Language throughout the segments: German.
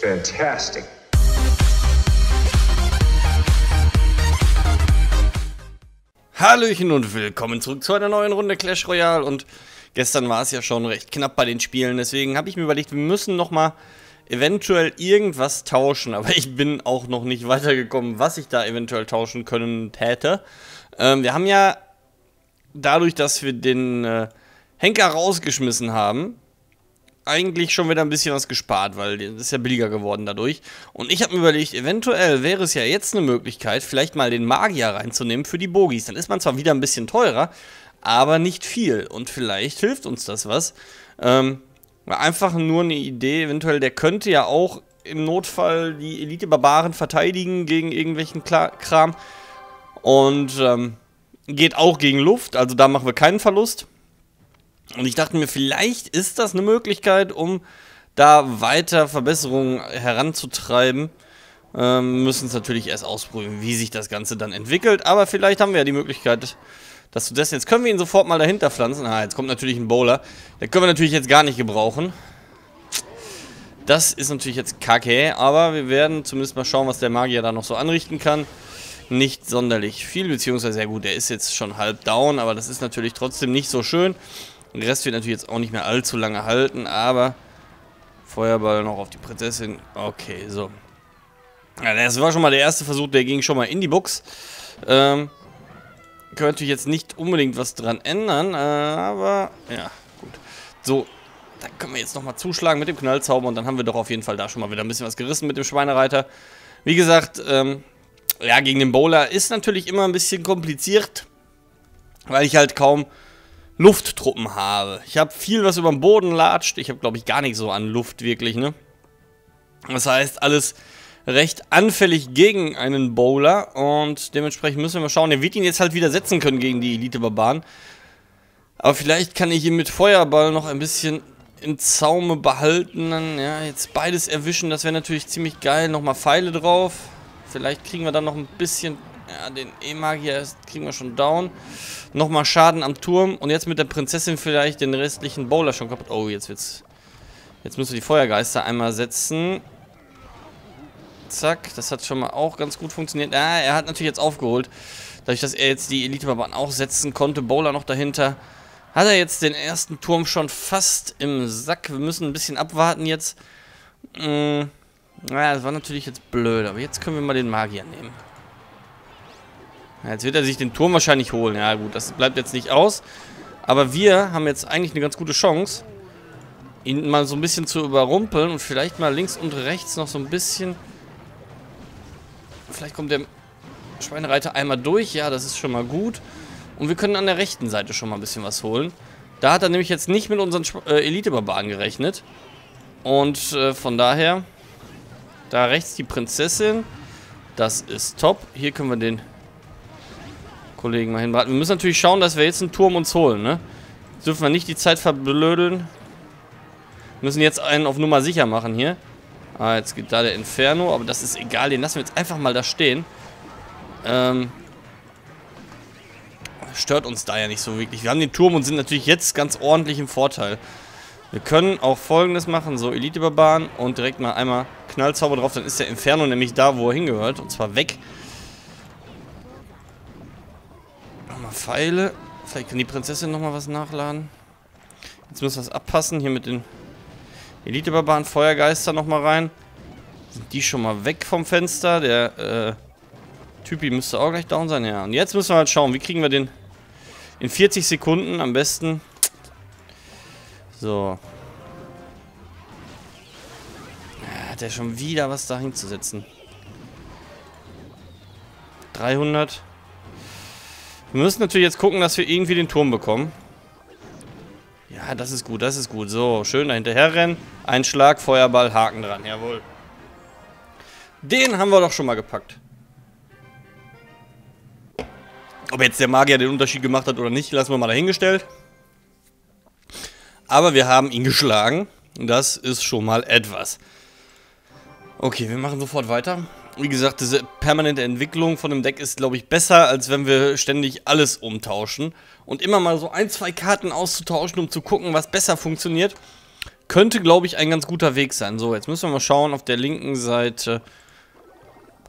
Fantastic. Hallöchen und willkommen zurück zu einer neuen Runde Clash Royale und gestern war es ja schon recht knapp bei den Spielen, deswegen habe ich mir überlegt, wir müssen nochmal eventuell irgendwas tauschen, aber ich bin auch noch nicht weitergekommen, was ich da eventuell tauschen können täte. Ähm, wir haben ja dadurch, dass wir den äh, Henker rausgeschmissen haben, eigentlich schon wieder ein bisschen was gespart, weil das ist ja billiger geworden dadurch. Und ich habe mir überlegt, eventuell wäre es ja jetzt eine Möglichkeit, vielleicht mal den Magier reinzunehmen für die Bogis. Dann ist man zwar wieder ein bisschen teurer, aber nicht viel. Und vielleicht hilft uns das was. Ähm, einfach nur eine Idee, eventuell, der könnte ja auch im Notfall die Elite-Barbaren verteidigen gegen irgendwelchen Kla Kram. Und ähm, geht auch gegen Luft, also da machen wir keinen Verlust. Und ich dachte mir, vielleicht ist das eine Möglichkeit, um da weiter Verbesserungen heranzutreiben. Ähm, müssen es natürlich erst ausprobieren, wie sich das Ganze dann entwickelt. Aber vielleicht haben wir ja die Möglichkeit, dass du das jetzt können wir ihn sofort mal dahinter pflanzen. Ah, jetzt kommt natürlich ein Bowler. Den können wir natürlich jetzt gar nicht gebrauchen. Das ist natürlich jetzt kacke, aber wir werden zumindest mal schauen, was der Magier da noch so anrichten kann. Nicht sonderlich viel, beziehungsweise sehr gut, der ist jetzt schon halb down, aber das ist natürlich trotzdem nicht so schön. Der Rest wird natürlich jetzt auch nicht mehr allzu lange halten, aber Feuerball noch auf die Prinzessin. Okay, so. Ja, das war schon mal der erste Versuch, der ging schon mal in die Box. Ähm, können natürlich jetzt nicht unbedingt was dran ändern, äh, aber ja, gut. So, da können wir jetzt nochmal zuschlagen mit dem Knallzauber und dann haben wir doch auf jeden Fall da schon mal wieder ein bisschen was gerissen mit dem Schweinereiter. Wie gesagt, ähm, ja, gegen den Bowler ist natürlich immer ein bisschen kompliziert, weil ich halt kaum Lufttruppen habe. Ich habe viel, was über den Boden latscht. Ich habe, glaube ich, gar nicht so an Luft wirklich, ne? Das heißt, alles recht anfällig gegen einen Bowler und dementsprechend müssen wir mal schauen. Er wird ihn jetzt halt wieder setzen können gegen die Elite-Barbaren. Aber vielleicht kann ich ihn mit Feuerball noch ein bisschen in Zaume behalten. Dann, ja, jetzt beides erwischen, das wäre natürlich ziemlich geil. Nochmal Pfeile drauf. Vielleicht kriegen wir dann noch ein bisschen ja, den E-Magier kriegen wir schon down. Nochmal Schaden am Turm. Und jetzt mit der Prinzessin vielleicht den restlichen Bowler schon kaputt. Oh, jetzt wird's... Jetzt müssen wir die Feuergeister einmal setzen. Zack, das hat schon mal auch ganz gut funktioniert. Ah, er hat natürlich jetzt aufgeholt. Dadurch, dass er jetzt die Elite-Barbaren auch setzen konnte, Bowler noch dahinter, hat er jetzt den ersten Turm schon fast im Sack. Wir müssen ein bisschen abwarten jetzt. Hm, naja, das war natürlich jetzt blöd, aber jetzt können wir mal den Magier nehmen. Jetzt wird er sich den Turm wahrscheinlich holen. Ja gut, das bleibt jetzt nicht aus. Aber wir haben jetzt eigentlich eine ganz gute Chance, ihn mal so ein bisschen zu überrumpeln und vielleicht mal links und rechts noch so ein bisschen... Vielleicht kommt der Schweinereiter einmal durch. Ja, das ist schon mal gut. Und wir können an der rechten Seite schon mal ein bisschen was holen. Da hat er nämlich jetzt nicht mit unseren äh, Elite-Barbaren gerechnet. Und äh, von daher, da rechts die Prinzessin. Das ist top. Hier können wir den Kollegen mal hinbraten. Wir müssen natürlich schauen, dass wir jetzt einen Turm uns holen, ne? Dürfen wir nicht die Zeit verblödeln. Müssen jetzt einen auf Nummer sicher machen hier. Ah, jetzt geht da der Inferno, aber das ist egal. Den lassen wir jetzt einfach mal da stehen. Ähm... Stört uns da ja nicht so wirklich. Wir haben den Turm und sind natürlich jetzt ganz ordentlich im Vorteil. Wir können auch folgendes machen, so Elite-Barbaren und direkt mal einmal Knallzauber drauf, dann ist der Inferno nämlich da, wo er hingehört, und zwar weg. Nochmal Pfeile. Vielleicht kann die Prinzessin nochmal was nachladen. Jetzt müssen wir es abpassen. Hier mit den Elite-Barbaren Feuergeister nochmal rein. Sind die schon mal weg vom Fenster? Der äh, Typi müsste auch gleich down sein. Ja, und jetzt müssen wir halt schauen, wie kriegen wir den in 40 Sekunden am besten. So. Ja, hat er schon wieder was da hinzusetzen. 300. Wir müssen natürlich jetzt gucken, dass wir irgendwie den Turm bekommen. Ja, das ist gut, das ist gut. So, schön dahinterher rennen. Ein Schlag, Feuerball, Haken dran. Jawohl. Den haben wir doch schon mal gepackt. Ob jetzt der Magier den Unterschied gemacht hat oder nicht, lassen wir mal dahingestellt. Aber wir haben ihn geschlagen. Das ist schon mal etwas. Okay, wir machen sofort weiter wie gesagt, diese permanente Entwicklung von dem Deck ist, glaube ich, besser, als wenn wir ständig alles umtauschen. Und immer mal so ein, zwei Karten auszutauschen, um zu gucken, was besser funktioniert. könnte, glaube ich, ein ganz guter Weg sein. So, jetzt müssen wir mal schauen, auf der linken Seite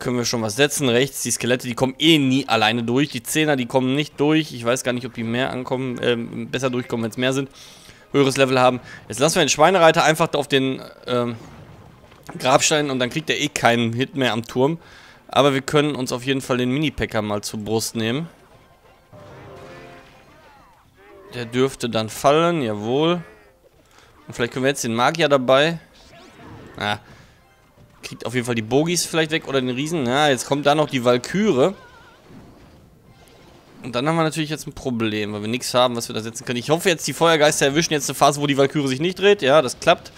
können wir schon was setzen. Rechts, die Skelette, die kommen eh nie alleine durch. Die Zehner, die kommen nicht durch. Ich weiß gar nicht, ob die mehr ankommen, äh, besser durchkommen, wenn es mehr sind. Höheres Level haben. Jetzt lassen wir den Schweinereiter einfach auf den ähm, Grabstein und dann kriegt er eh keinen Hit mehr am Turm. Aber wir können uns auf jeden Fall den Mini-Packer mal zur Brust nehmen. Der dürfte dann fallen, jawohl. Und vielleicht können wir jetzt den Magier dabei. Ah, kriegt auf jeden Fall die Bogies vielleicht weg oder den Riesen. Ja, jetzt kommt da noch die Valkyre. Und dann haben wir natürlich jetzt ein Problem, weil wir nichts haben, was wir da setzen können. Ich hoffe jetzt, die Feuergeister erwischen jetzt eine Phase, wo die Valkyre sich nicht dreht. Ja, das klappt.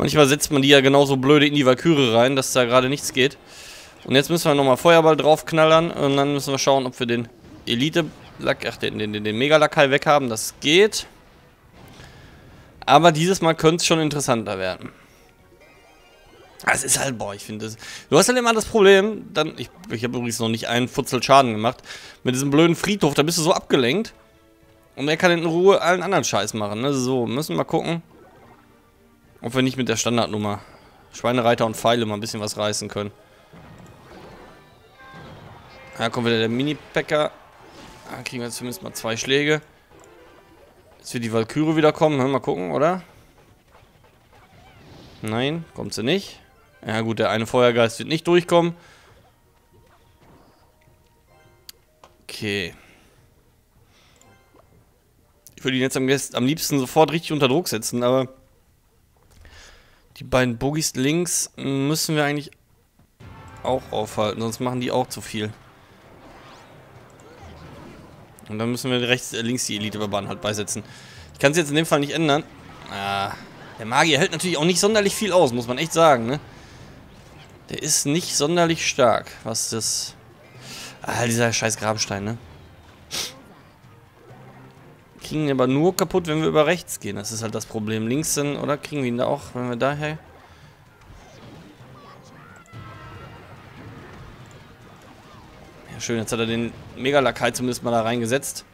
Manchmal setzt man die ja genauso blöde in die Valkyre rein, dass da gerade nichts geht. Und jetzt müssen wir nochmal Feuerball draufknallern und dann müssen wir schauen, ob wir den Elite-Lack, ach, den, den, den Mega-Lackei weghaben. Das geht. Aber dieses Mal könnte es schon interessanter werden. Es ist halt, boah, ich finde das. Du hast halt immer das Problem, dann, ich, ich habe übrigens noch nicht einen Futzel Schaden gemacht, mit diesem blöden Friedhof, da bist du so abgelenkt. Und er kann in Ruhe allen anderen Scheiß machen, ne? So, müssen wir mal gucken, ob wir nicht mit der Standardnummer Schweinereiter und Pfeile mal ein bisschen was reißen können. Da kommt wieder der Mini-Packer. Da kriegen wir zumindest mal zwei Schläge. Jetzt wird die Valkyrie wieder kommen. Mal gucken, oder? Nein, kommt sie nicht. Ja gut, der eine Feuergeist wird nicht durchkommen. Okay. Ich würde ihn jetzt am, am liebsten sofort richtig unter Druck setzen, aber die beiden Bogies links müssen wir eigentlich auch aufhalten, sonst machen die auch zu viel. Und dann müssen wir rechts, äh, links die Elite-Barbaren halt beisetzen. Ich kann es jetzt in dem Fall nicht ändern. Ah, der Magier hält natürlich auch nicht sonderlich viel aus, muss man echt sagen, ne? Der ist nicht sonderlich stark, was das... Ah, dieser scheiß Grabstein, ne? Kriegen ihn aber nur kaputt, wenn wir über rechts gehen. Das ist halt das Problem. Links sind, oder? Kriegen wir ihn da auch, wenn wir daher... Ja, schön. Jetzt hat er den Megalakai zumindest mal da reingesetzt.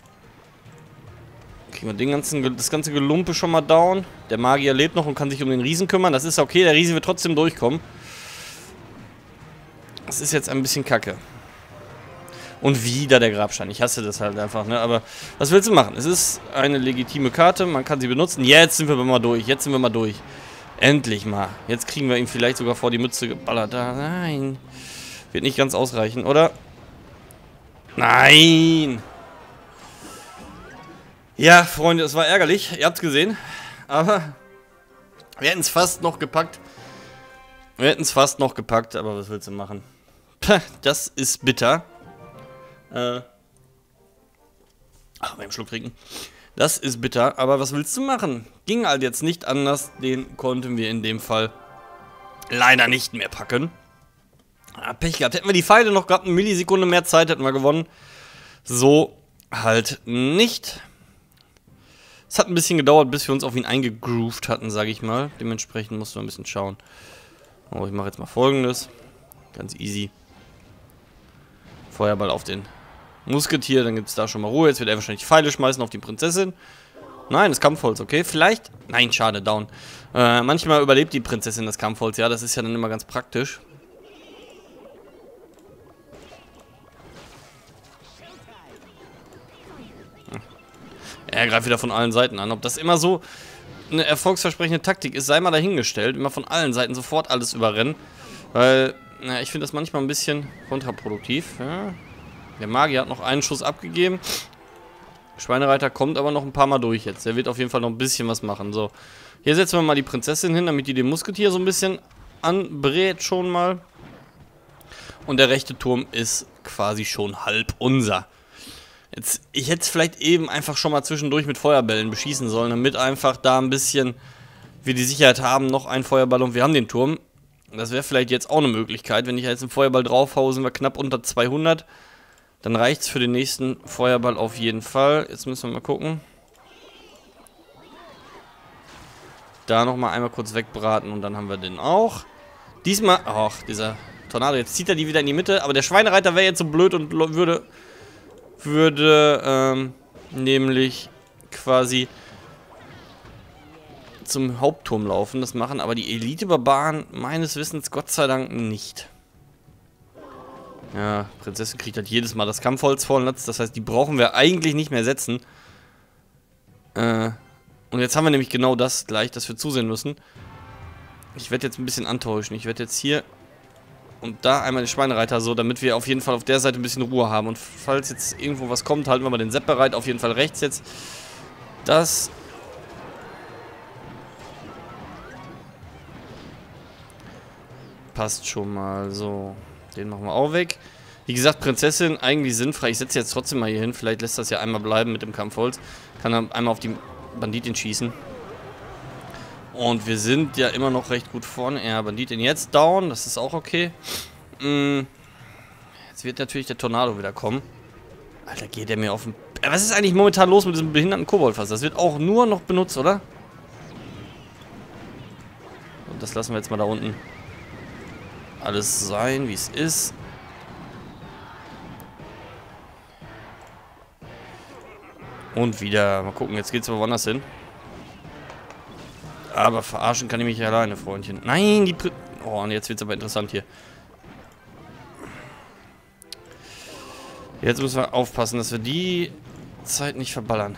Kriegen wir den ganzen, das ganze Gelumpe schon mal down. Der Magier lebt noch und kann sich um den Riesen kümmern. Das ist okay. Der Riese wird trotzdem durchkommen. Das ist jetzt ein bisschen kacke. Und wieder der Grabstein. Ich hasse das halt einfach, ne? Aber was willst du machen? Es ist eine legitime Karte, man kann sie benutzen. Jetzt sind wir mal durch. Jetzt sind wir mal durch. Endlich mal. Jetzt kriegen wir ihn vielleicht sogar vor die Mütze geballert. Nein. Wird nicht ganz ausreichen, oder? Nein. Ja, Freunde, es war ärgerlich. Ihr habt es gesehen. Aber wir hätten es fast noch gepackt. Wir hätten es fast noch gepackt, aber was willst du machen? das ist bitter. Äh. Ach, beim Schluck trinken. Das ist bitter, aber was willst du machen? Ging halt jetzt nicht anders, den konnten wir in dem Fall leider nicht mehr packen. Ah, Pech gehabt. Hätten wir die Pfeile noch gehabt, eine Millisekunde mehr Zeit, hätten wir gewonnen. So halt nicht. Es hat ein bisschen gedauert, bis wir uns auf ihn eingegroovt hatten, sage ich mal. Dementsprechend mussten wir ein bisschen schauen. Oh, ich mache jetzt mal folgendes. Ganz easy. Feuerball auf den Musketier, dann gibt es da schon mal Ruhe. Jetzt wird er wahrscheinlich Pfeile schmeißen auf die Prinzessin. Nein, das Kampfholz, okay. Vielleicht. Nein, schade, down. Äh, manchmal überlebt die Prinzessin das Kampfholz, ja, das ist ja dann immer ganz praktisch. Er greift wieder von allen Seiten an. Ob das immer so eine erfolgsversprechende Taktik ist, sei mal dahingestellt. Immer von allen Seiten sofort alles überrennen. Weil, na, ich finde das manchmal ein bisschen kontraproduktiv. Ja. Der Magier hat noch einen Schuss abgegeben. Schweinereiter kommt aber noch ein paar Mal durch jetzt. Der wird auf jeden Fall noch ein bisschen was machen. So, hier setzen wir mal die Prinzessin hin, damit die den Musketier so ein bisschen anbrät schon mal. Und der rechte Turm ist quasi schon halb unser. Jetzt, ich hätte es vielleicht eben einfach schon mal zwischendurch mit Feuerbällen beschießen sollen, damit einfach da ein bisschen wir die Sicherheit haben, noch ein Feuerball und wir haben den Turm. Das wäre vielleicht jetzt auch eine Möglichkeit. Wenn ich jetzt einen Feuerball draufhaue, sind wir knapp unter 200. Dann reicht es für den nächsten Feuerball auf jeden Fall. Jetzt müssen wir mal gucken. Da nochmal einmal kurz wegbraten und dann haben wir den auch. Diesmal, ach, dieser Tornado, jetzt zieht er die wieder in die Mitte, aber der Schweinereiter wäre jetzt so blöd und würde würde ähm, nämlich quasi zum Hauptturm laufen. Das machen aber die Elite-Barbaren meines Wissens Gott sei Dank nicht. Ja, Prinzessin kriegt halt jedes Mal das Kampfholz voll. Das heißt, die brauchen wir eigentlich nicht mehr setzen. Äh, und jetzt haben wir nämlich genau das gleich, dass wir zusehen müssen. Ich werde jetzt ein bisschen antäuschen. Ich werde jetzt hier und da einmal den Schweinereiter so, damit wir auf jeden Fall auf der Seite ein bisschen Ruhe haben. Und falls jetzt irgendwo was kommt, halten wir mal den Sepp bereit. Auf jeden Fall rechts jetzt. Das passt schon mal. So, den machen wir auch weg. Wie gesagt, Prinzessin eigentlich sinnfrei. Ich setze jetzt trotzdem mal hier hin. Vielleicht lässt das ja einmal bleiben mit dem Kampfholz. Kann dann einmal auf die Banditin schießen. Und wir sind ja immer noch recht gut vorne. Ja, Banditin jetzt down. Das ist auch okay. Hm. Jetzt wird natürlich der Tornado wieder kommen. Alter, geht der mir auf den... Äh, was ist eigentlich momentan los mit diesem behinderten Koboldfass? Das wird auch nur noch benutzt, oder? Und das lassen wir jetzt mal da unten alles sein, wie es ist. Und wieder. Mal gucken, jetzt geht's aber woanders hin. Aber verarschen kann ich mich alleine, Freundchen. Nein, die... Pri oh, und jetzt wird's aber interessant hier. Jetzt müssen wir aufpassen, dass wir die Zeit nicht verballern.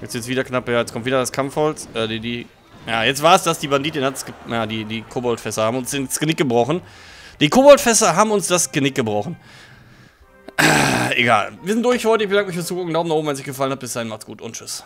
Jetzt wird's wieder knapp. Ja, jetzt kommt wieder das Kampfholz. Äh, die, die... Ja, jetzt war es das. Die Banditin hat's... Ja, die, die Koboldfässer haben uns ins Genick gebrochen. Die Koboldfässer haben uns das Genick gebrochen. Äh, egal. Wir sind durch heute. Ich bedanke mich fürs Zugucken. Daumen nach oben, wenn es euch gefallen hat. Bis dahin, macht's gut und tschüss.